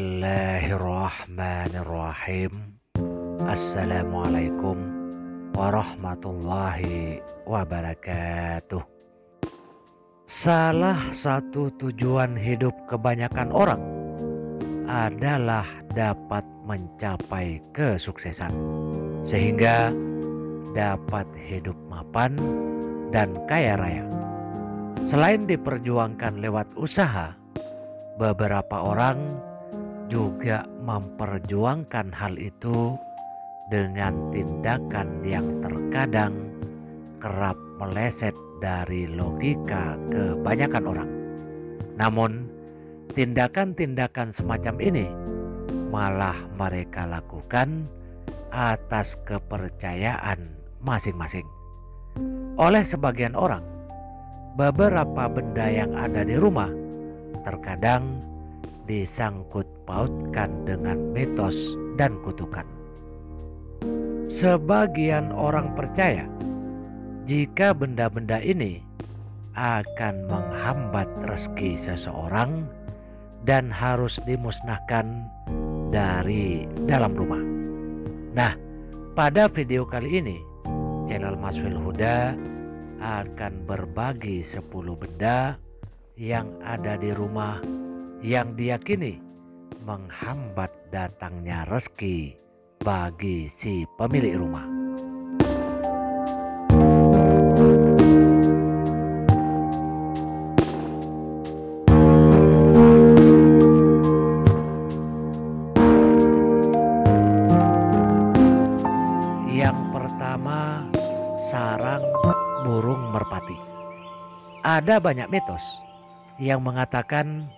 Bismillahirrahmanirrahim Assalamualaikum warahmatullahi wabarakatuh Salah satu tujuan hidup kebanyakan orang adalah dapat mencapai kesuksesan sehingga dapat hidup mapan dan kaya raya. Selain diperjuangkan lewat usaha, beberapa orang juga memperjuangkan hal itu dengan tindakan yang terkadang kerap meleset dari logika kebanyakan orang. Namun, tindakan-tindakan semacam ini malah mereka lakukan atas kepercayaan masing-masing. Oleh sebagian orang, beberapa benda yang ada di rumah terkadang disangkut pautkan dengan mitos dan kutukan. Sebagian orang percaya jika benda-benda ini akan menghambat rezeki seseorang dan harus dimusnahkan dari dalam rumah. Nah, pada video kali ini channel Maswil Huda akan berbagi 10 benda yang ada di rumah yang diyakini menghambat datangnya rezeki bagi si pemilik rumah. Yang pertama, sarang burung merpati. Ada banyak mitos yang mengatakan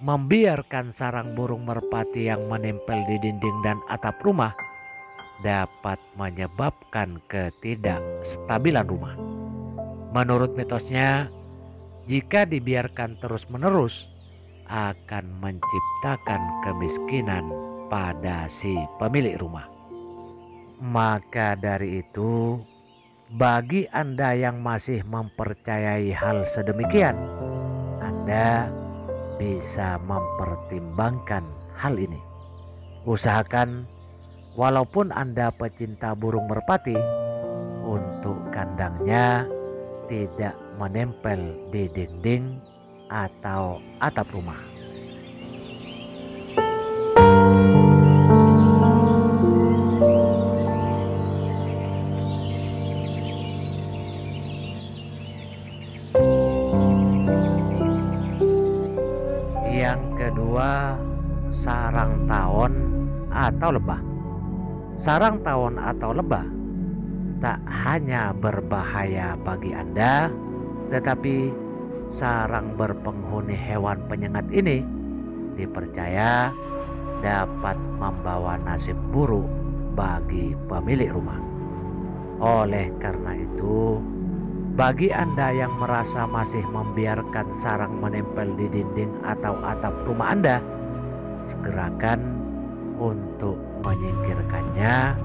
membiarkan sarang burung merpati yang menempel di dinding dan atap rumah dapat menyebabkan ketidakstabilan rumah. Menurut mitosnya, jika dibiarkan terus-menerus akan menciptakan kemiskinan pada si pemilik rumah. Maka dari itu, bagi Anda yang masih mempercayai hal sedemikian, anda bisa mempertimbangkan hal ini. Usahakan walaupun Anda pecinta burung merpati untuk kandangnya tidak menempel di dinding atau atap rumah. Sarang tawon atau lebah tak hanya berbahaya bagi Anda, tetapi sarang berpenghuni hewan penyengat ini dipercaya dapat membawa nasib buruk bagi pemilik rumah. Oleh karena itu, bagi Anda yang merasa masih membiarkan sarang menempel di dinding atau atap rumah Anda, segerakan untuk menyingkirkannya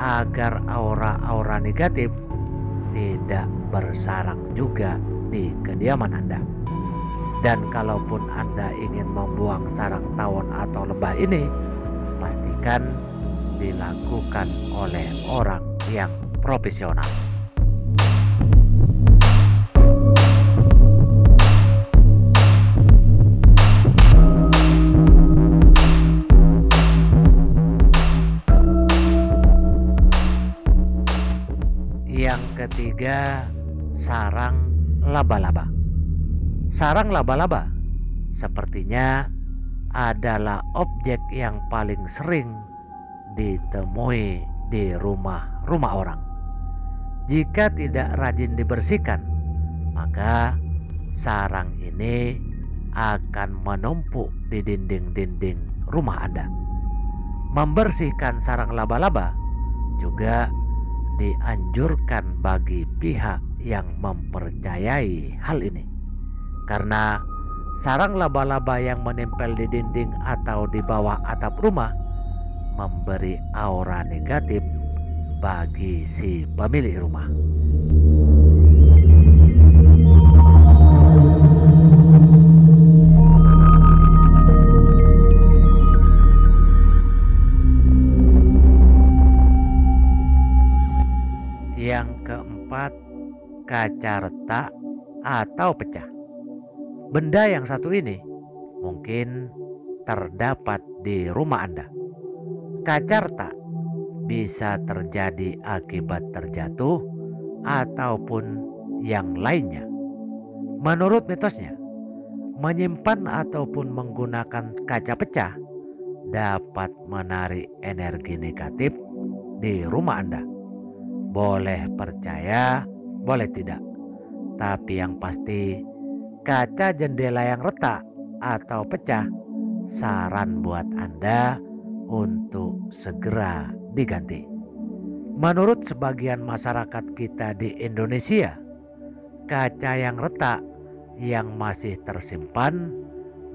agar aura-aura negatif tidak bersarang juga di kediaman Anda. Dan kalaupun Anda ingin membuang sarang tawon atau lebah ini, pastikan dilakukan oleh orang yang profesional. Ketiga, sarang laba-laba. Sarang laba-laba sepertinya adalah objek yang paling sering ditemui di rumah-rumah orang. Jika tidak rajin dibersihkan, maka sarang ini akan menumpuk di dinding-dinding rumah Anda. Membersihkan sarang laba-laba juga dianjurkan bagi pihak yang mempercayai hal ini. Karena sarang laba-laba yang menempel di dinding atau di bawah atap rumah memberi aura negatif bagi si pemilik rumah. Kaca retak atau pecah. Benda yang satu ini mungkin terdapat di rumah Anda. Kaca retak bisa terjadi akibat terjatuh ataupun yang lainnya. Menurut mitosnya, menyimpan ataupun menggunakan kaca pecah dapat menarik energi negatif di rumah Anda. Boleh percaya, boleh tidak. Tapi yang pasti kaca jendela yang retak atau pecah saran buat Anda untuk segera diganti. Menurut sebagian masyarakat kita di Indonesia, kaca yang retak yang masih tersimpan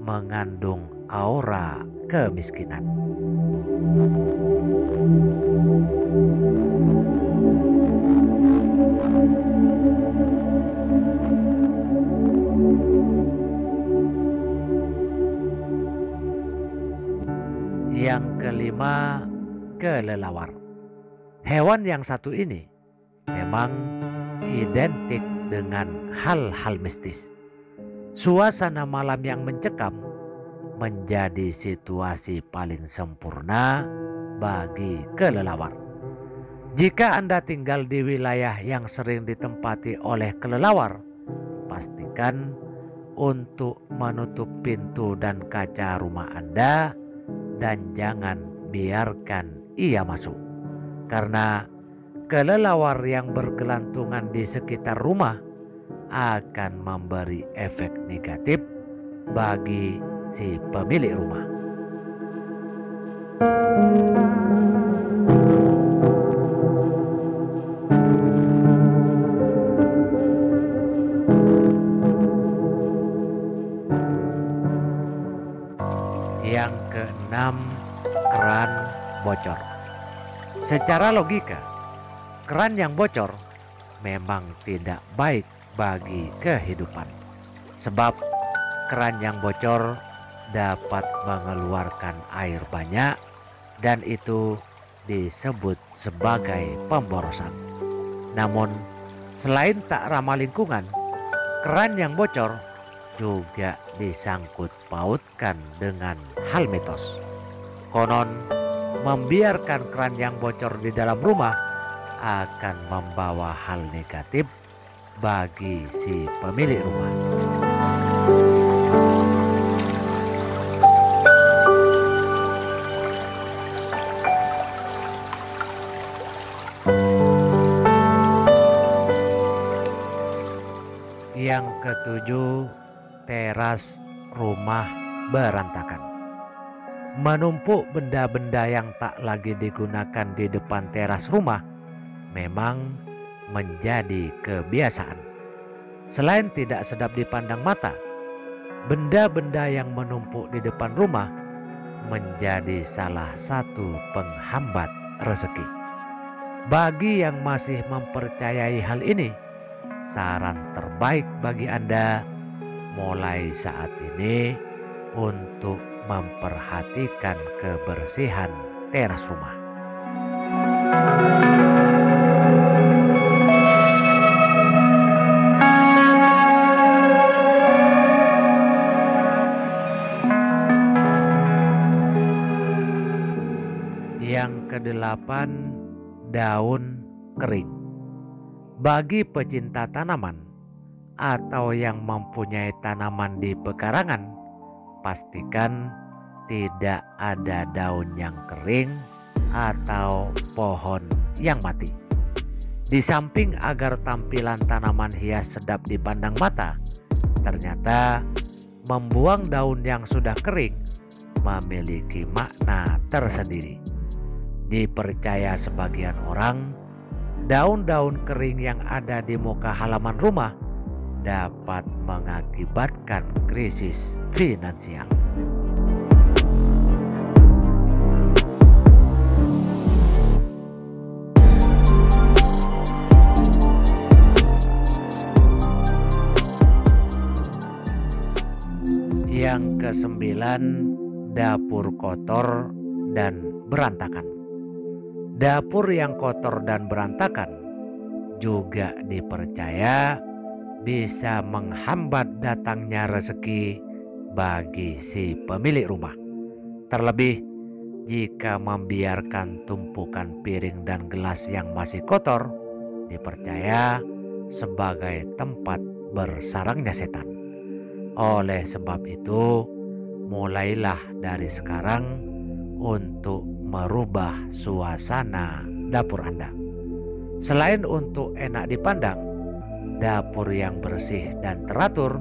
mengandung aura kemiskinan. Kelima, kelelawar. Hewan yang satu ini memang identik dengan hal-hal mistis. Suasana malam yang mencekam menjadi situasi paling sempurna bagi kelelawar. Jika Anda tinggal di wilayah yang sering ditempati oleh kelelawar, pastikan untuk menutup pintu dan kaca rumah Anda dan jangan biarkan ia masuk. Karena kelelawar yang bergelantungan di sekitar rumah akan memberi efek negatif bagi si pemilik rumah. Yang keenam, bocor. Secara logika, keran yang bocor memang tidak baik bagi kehidupan. Sebab keran yang bocor dapat mengeluarkan air banyak dan itu disebut sebagai pemborosan. Namun selain tak ramah lingkungan, keran yang bocor juga disangkut pautkan dengan hal mitos. Konon membiarkan keran yang bocor di dalam rumah akan membawa hal negatif bagi si pemilik rumah. Yang ketujuh, teras rumah berantakan. Menumpuk benda-benda yang tak lagi digunakan di depan teras rumah memang menjadi kebiasaan. Selain tidak sedap dipandang mata, benda-benda yang menumpuk di depan rumah menjadi salah satu penghambat rezeki. Bagi yang masih mempercayai hal ini, saran terbaik bagi Anda mulai saat ini untuk memperhatikan kebersihan teras rumah. kedelapan daun kering. Bagi pecinta tanaman atau yang mempunyai tanaman di pekarangan, pastikan tidak ada daun yang kering atau pohon yang mati. Di samping agar tampilan tanaman hias sedap dipandang mata, ternyata membuang daun yang sudah kering memiliki makna tersendiri. Dipercaya sebagian orang, daun-daun kering yang ada di muka halaman rumah dapat mengakibatkan krisis finansial. Yang kesembilan, dapur kotor dan berantakan. Dapur yang kotor dan berantakan juga dipercaya bisa menghambat datangnya rezeki bagi si pemilik rumah. Terlebih jika membiarkan tumpukan piring dan gelas yang masih kotor dipercaya sebagai tempat bersarangnya setan. Oleh sebab itu, mulailah dari sekarang untuk merubah suasana dapur Anda. Selain untuk enak dipandang, dapur yang bersih dan teratur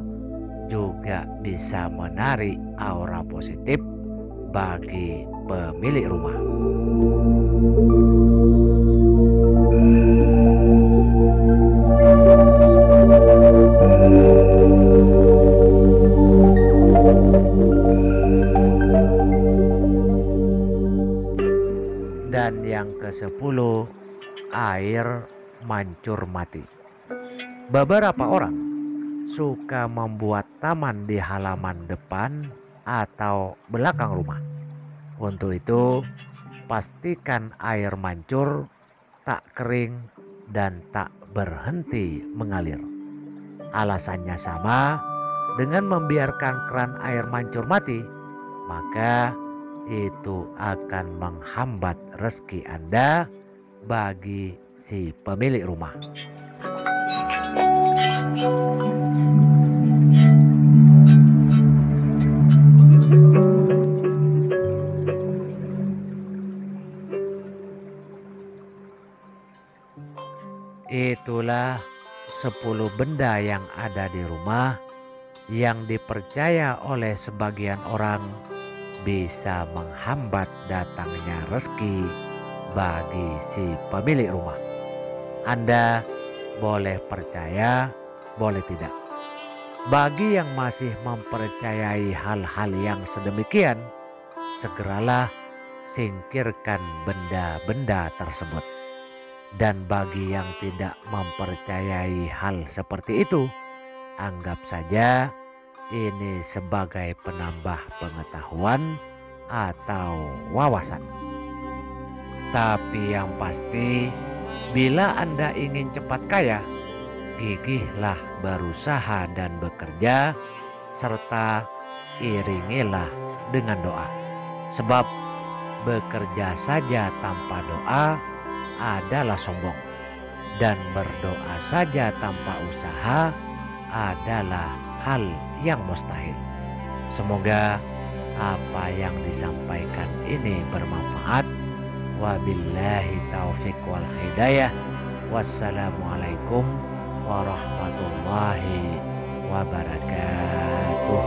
juga bisa menarik aura positif bagi pemilik rumah. Dan yang ke-10, air mancur mati. Beberapa orang suka membuat taman di halaman depan atau belakang rumah. Untuk itu, pastikan air mancur tak kering dan tak berhenti mengalir. Alasannya sama dengan membiarkan keran air mancur mati, maka itu akan menghambat rezeki Anda bagi si pemilik rumah. Itulah sepuluh benda yang ada di rumah yang dipercaya oleh sebagian orang bisa menghambat datangnya rezeki bagi si pemilik rumah. Anda boleh percaya, boleh tidak. Bagi yang masih mempercayai hal-hal yang sedemikian, segeralah singkirkan benda-benda tersebut. Dan bagi yang tidak mempercayai hal seperti itu, anggap saja ini sebagai penambah pengetahuan atau wawasan. Tapi yang pasti, bila Anda ingin cepat kaya, gigihlah berusaha dan bekerja, serta iringilah dengan doa. Sebab bekerja saja tanpa doa adalah sombong, dan berdoa saja tanpa usaha adalah hal yang mustahil. Semoga apa yang disampaikan ini bermanfaat. Wabillahi taufiq wal hidayah. Wassalamualaikum warahmatullahi wabarakatuh.